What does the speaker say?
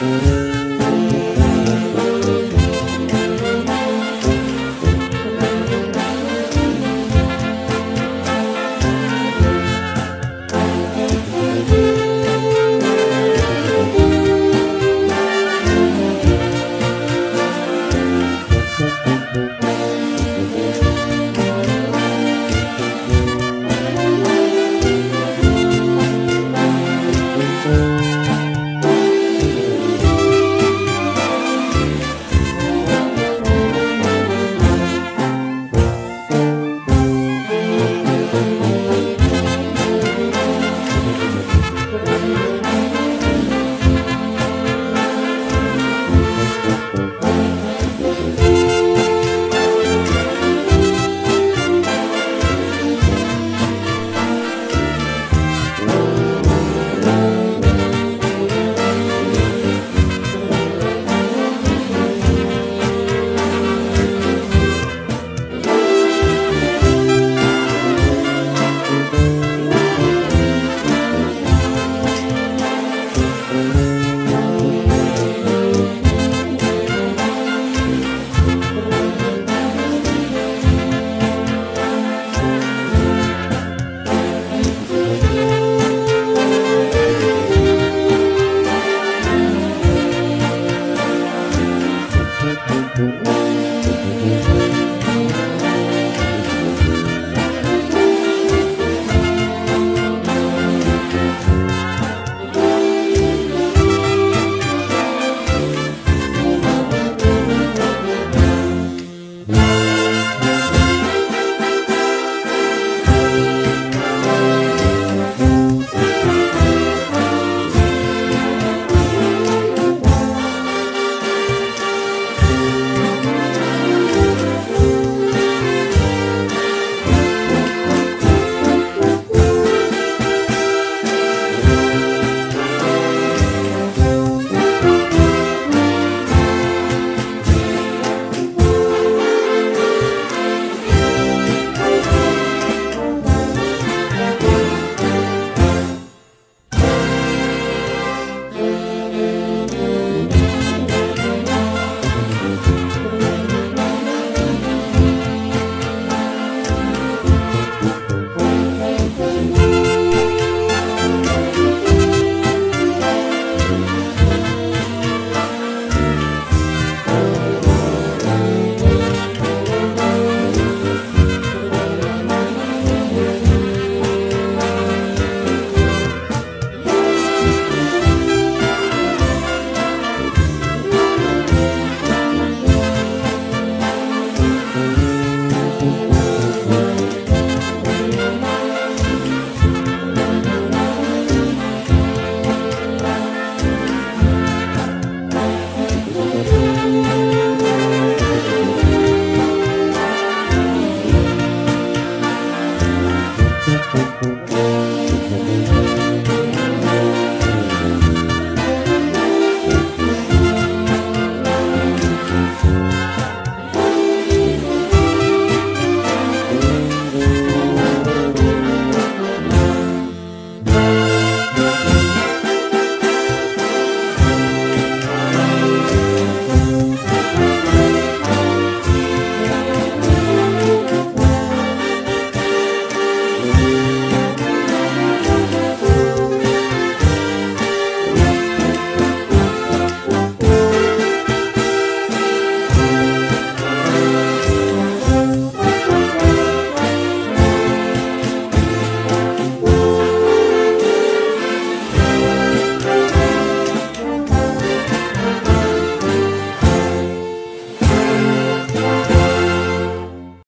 Mm-hmm.